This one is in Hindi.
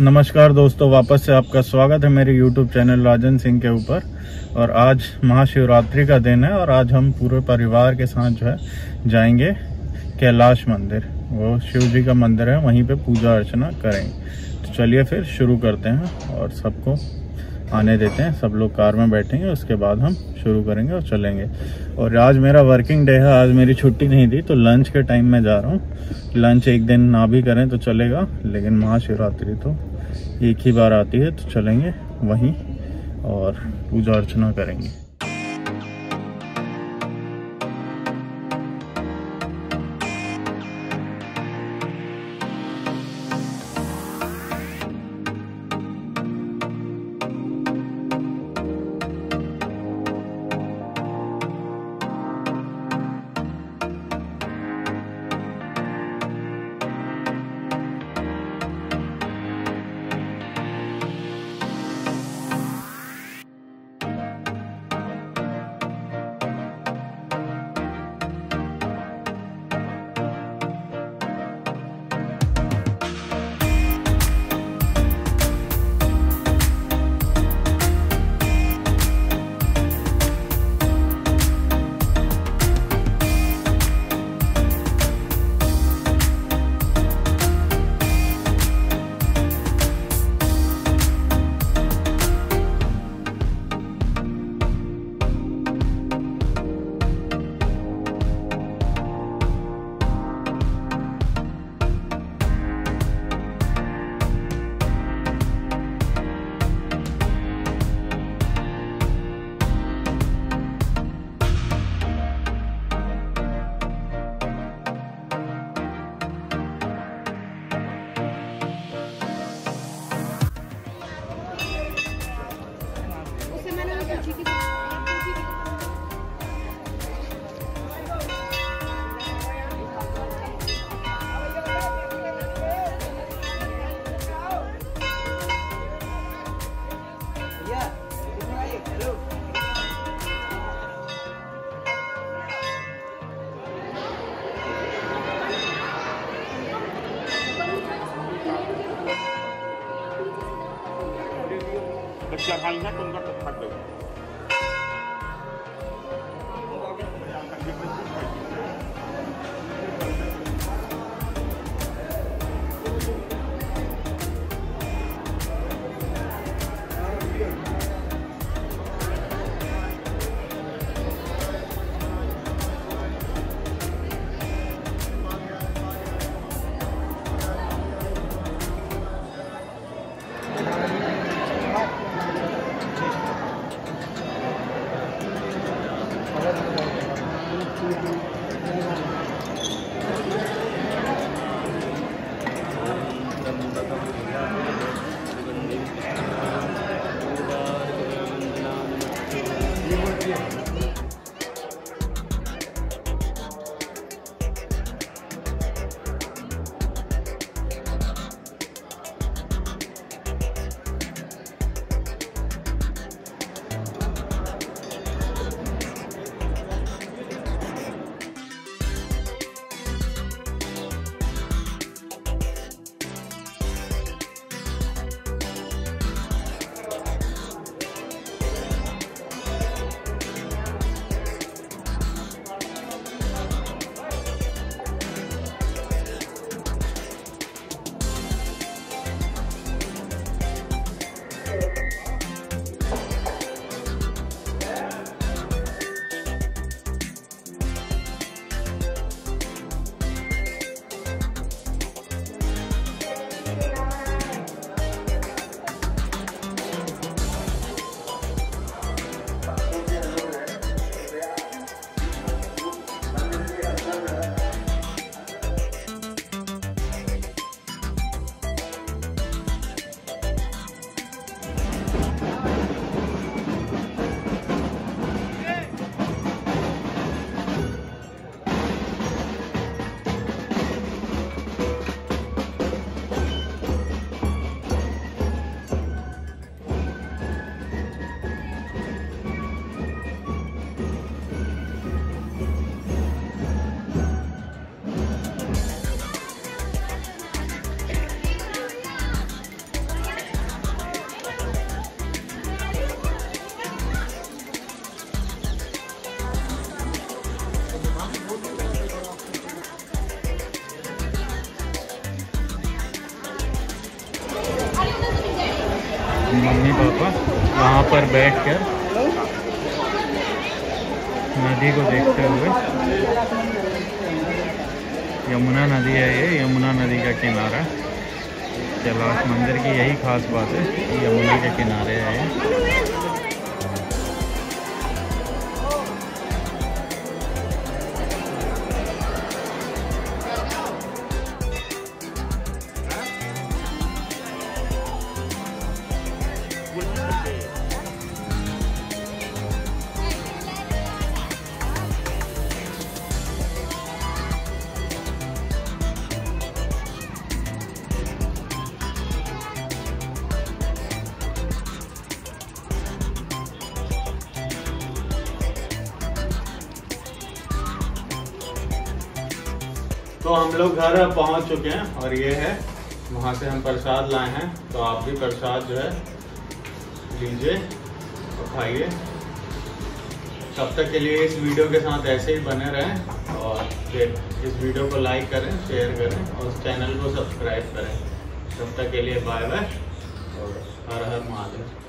नमस्कार दोस्तों, वापस से आपका स्वागत है मेरे YouTube चैनल राजन सिंह के ऊपर। और आज महाशिवरात्रि का दिन है और आज हम पूरे परिवार के साथ जो है जाएँगे कैलाश मंदिर। वो शिव जी का मंदिर है, वहीं पे पूजा अर्चना करेंगे। तो चलिए फिर शुरू करते हैं और सबको आने देते हैं। सब लोग कार में बैठेंगे, उसके बाद हम शुरू करेंगे और चलेंगे। और आज मेरा वर्किंग डे है, आज मेरी छुट्टी नहीं थी तो लंच के टाइम में जा रहा हूँ। लंच एक दिन ना भी करें तो चलेगा, लेकिन महाशिवरात्रि तो एक ही बार आती है तो चलेंगे वहीं और पूजा अर्चना करेंगे। 社会がこんなことになっている。मम्मी पापा, वहाँ पर बैठ कर नदी को देखते हुए। यमुना नदी है ये, यमुना नदी का किनारा। कैलाश मंदिर की यही खास बात है, यमुना के किनारे है ये। तो हम लोग घर पहुँच चुके हैं और ये है, वहाँ से हम प्रसाद लाए हैं। तो आप भी प्रसाद जो है लीजिए और खाइए। तब तक के लिए इस वीडियो के साथ ऐसे ही बने रहें और इस वीडियो को लाइक करें, शेयर करें और चैनल को सब्सक्राइब करें। तब तक के लिए बाय बाय और हर हर महादेव।